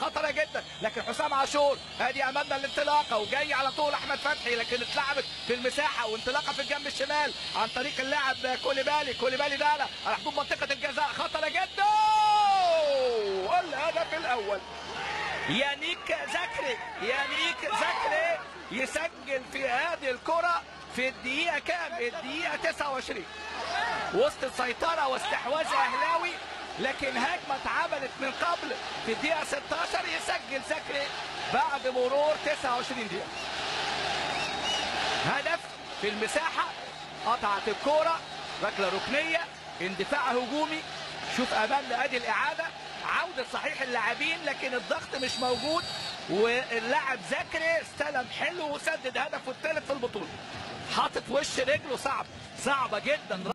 خطرة جدا. لكن حسام عاشور ادي أمامنا الانطلاقة وجاي على طول أحمد فتحي لكن اتلعبت في المساحة وانطلاقة في الجنب الشمال عن طريق اللاعب كوليبالي. كوليبالي ده على حدود منطقة الجزاء. خطرة جدا! الهدف الأول. يانيك زكري يانيك زكري يسجل في هذه الكرة في الدقيقة كام؟ الدقيقة 29 وسط السيطرة واستحواذ أهلاوي. لكن هجمة اتعملت من قبل في الدقيقة 16 يسجل زكري بعد مرور 29 دقيقة. هدف في المساحة. قطعت الكورة. ركلة ركنية. اندفاع هجومي. شوف امامنا ادي الإعادة. عودة صحيح اللاعبين لكن الضغط مش موجود. واللاعب زكري استلم حلو وسدد هدفه الثالث في البطولة. حاطط وش رجله. صعب. صعبة جدا.